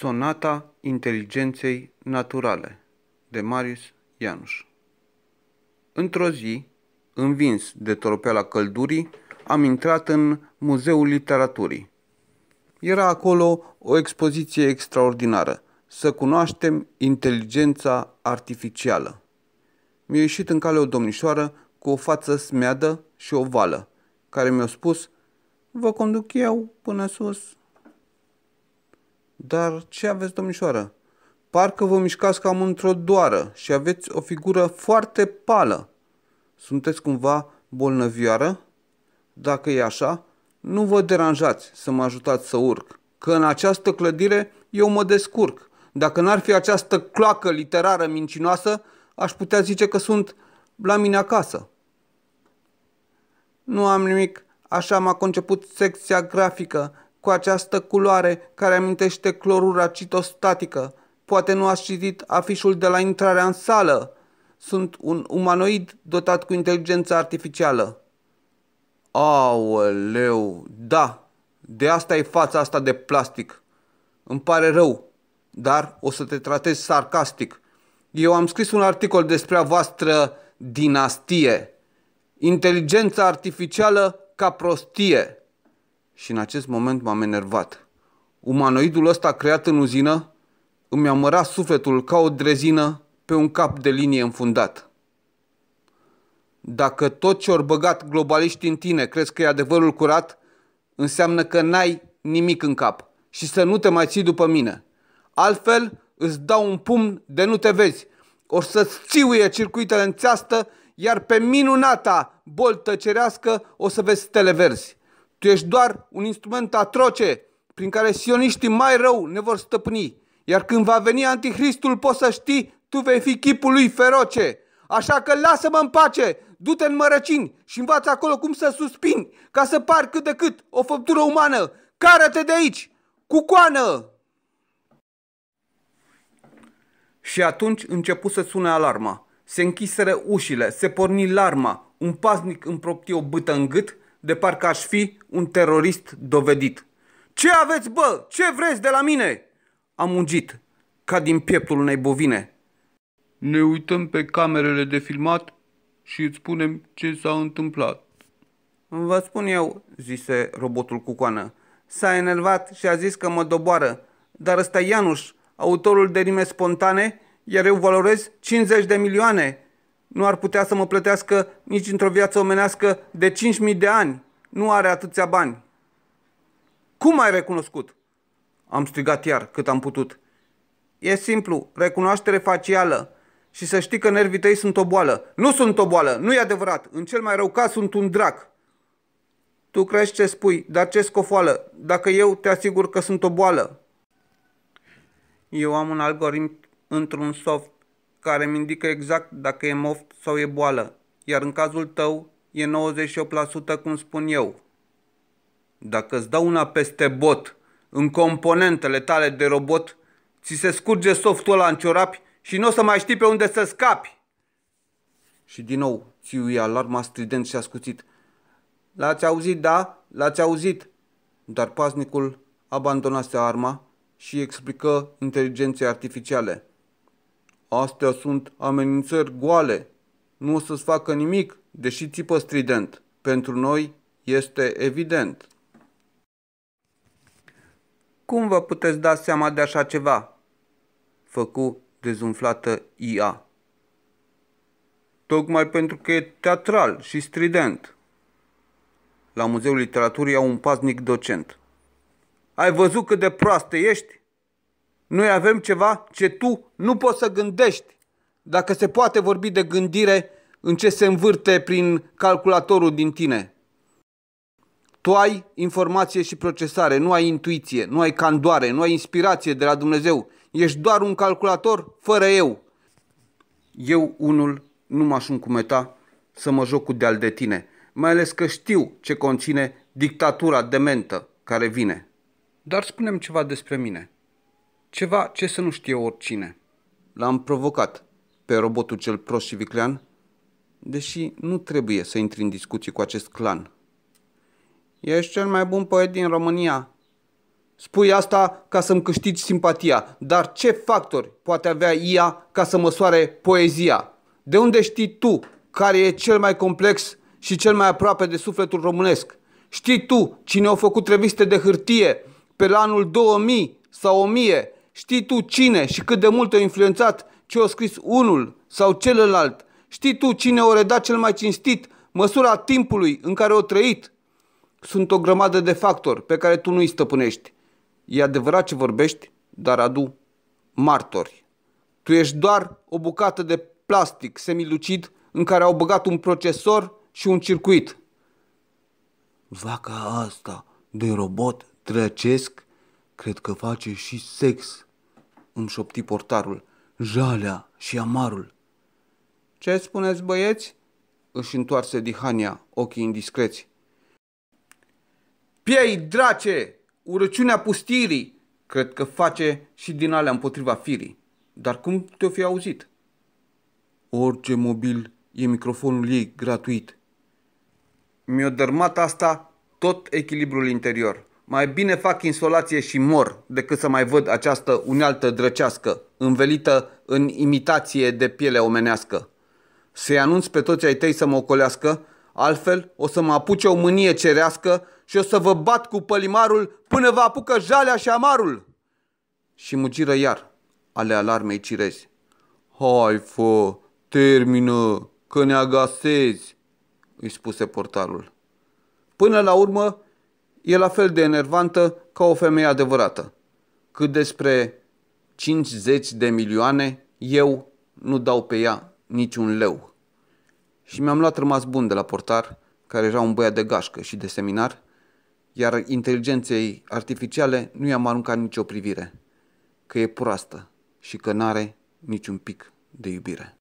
Sonata inteligenței naturale de Marius Ianuș Într-o zi, învins de toropeala căldurii, am intrat în Muzeul Literaturii. Era acolo o expoziție extraordinară, să cunoaștem inteligența artificială. Mi-a ieșit în cale o domnișoară cu o față smeadă și ovală, care mi-a spus, Vă conduc eu până sus. Dar ce aveți, domnișoară? Parcă vă mișcați cam într-o doară și aveți o figură foarte pală. Sunteți cumva bolnăvioară? Dacă e așa, nu vă deranjați să mă ajutați să urc, că în această clădire eu mă descurc. Dacă n-ar fi această cloacă literară mincinoasă, aș putea zice că sunt la mine acasă. Nu am nimic, așa m-a conceput secția grafică, cu această culoare care amintește clorura citostatică. Poate nu ați citit afișul de la intrarea în sală. Sunt un umanoid dotat cu inteligență artificială. Aoleu, da, de asta e fața asta de plastic. Îmi pare rău, dar o să te tratez sarcastic. Eu am scris un articol despre a voastră dinastie. Inteligența artificială ca prostie și în acest moment m-am enervat. Umanoidul ăsta creat în uzină îmi amăra sufletul ca o drezină pe un cap de linie înfundat. Dacă tot ce ori băgat globaliști în tine crezi că e adevărul curat, înseamnă că n-ai nimic în cap și să nu te mai ții după mine. Altfel îți dau un pumn de nu te vezi, o să-ți țiuie circuitele în țeastă, iar pe minunata boltă cerească o să vezi stele verzi. Tu ești doar un instrument atroce prin care sioniștii mai rău ne vor stăpâni. Iar când va veni anticristul, poți să știi, tu vei fi chipul lui feroce. Așa că lasă-mă în pace, du-te în mărăcini și învață acolo cum să suspini, ca să pari cât de cât o făptură umană. Cară-te de aici, cu coană! Și atunci început să sune alarma. Se închiseră ușile, se porni larma, un paznic îmi propti o bâtă în gât de parcă aș fi un terorist dovedit. Ce aveți, bă? Ce vreți de la mine? Am mungit, ca din pieptul unei bovine. Ne uităm pe camerele de filmat și îți spunem ce s-a întâmplat. Vă spun eu, zise robotul cu coană. S-a enervat și a zis că mă doboară. Dar ăsta Ianuș, autorul de rime spontane, iar eu valorez 50 de milioane nu ar putea să mă plătească nici într-o viață omenească de 5.000 de ani. Nu are atâția bani. Cum ai recunoscut? Am strigat iar cât am putut. E simplu, recunoaștere facială. Și să știi că nervii tăi sunt o boală. Nu sunt o boală, nu e adevărat. În cel mai rău caz sunt un drac. Tu crezi ce spui, dar ce scofoală, dacă eu te asigur că sunt o boală? Eu am un algoritm într-un soft care îmi indică exact dacă e moft sau e boală, iar în cazul tău e 98% cum spun eu. Dacă îți dau una peste bot, în componentele tale de robot, ți se scurge softul ăla în ciorapi și nu o să mai știi pe unde să scapi. Și din nou țiui alarma strident și ascuțit. L-ați auzit, da? L-ați auzit? Dar paznicul abandonase arma și explică inteligenței artificiale. Astea sunt amenințări goale. Nu o să-ți facă nimic, deși țipă strident. Pentru noi este evident. Cum vă puteți da seama de așa ceva? Făcu dezumflată IA. Tocmai pentru că e teatral și strident. La Muzeul Literaturii au un paznic docent. Ai văzut cât de proastă ești? Noi avem ceva ce tu nu poți să gândești. Dacă se poate vorbi de gândire în ce se învârte prin calculatorul din tine. Tu ai informație și procesare, nu ai intuiție, nu ai candoare, nu ai inspirație de la Dumnezeu. Ești doar un calculator fără eu. Eu, unul, nu m-aș încumeta să mă joc cu de-al de tine, mai ales că știu ce conține dictatura dementă care vine. Dar spunem ceva despre mine. Ceva ce să nu știe oricine. L-am provocat pe robotul cel prost și viclean, deși nu trebuie să intri în discuții cu acest clan. Ești cel mai bun poet din România. Spui asta ca să-mi câștigi simpatia, dar ce factori poate avea ea ca să măsoare poezia? De unde știi tu care e cel mai complex și cel mai aproape de sufletul românesc? Știi tu cine au făcut reviste de hârtie pe la anul 2000 sau 1000? Știi tu cine și cât de mult a influențat ce a scris unul sau celălalt? Știi tu cine o redat cel mai cinstit, măsura timpului în care o trăit? Sunt o grămadă de factori pe care tu nu îi stăpânești. E adevărat ce vorbești, dar adu martori. Tu ești doar o bucată de plastic semilucid în care au băgat un procesor și un circuit. Vaca asta de robot drăcesc, cred că face și sex, îmi șopti portarul, jalea și amarul. Ce spuneți, băieți? Își întoarse Dihania, ochii indiscreți. Piei, drace! Urăciunea pustirii! Cred că face și din alea împotriva firii. Dar cum te-o fi auzit? Orice mobil e microfonul ei gratuit. Mi-o dărmat asta tot echilibrul interior. Mai bine fac insolație și mor decât să mai văd această unealtă drăcească, învelită în imitație de piele omenească. Să-i anunț pe toți ai tăi să mă ocolească, altfel o să mă apuce o mânie cerească și o să vă bat cu pălimarul până vă apucă jalea și amarul. Și mugiră iar ale alarmei cirezi. Hai, fă, termină, că ne agasezi, îi spuse portarul. Până la urmă, e la fel de enervantă ca o femeie adevărată. Cât despre 50 de milioane, eu nu dau pe ea niciun leu. Și mi-am luat rămas bun de la portar, care era un băiat de gașcă și de seminar, iar inteligenței artificiale nu i-am aruncat nicio privire, că e proastă și că n-are niciun pic de iubire.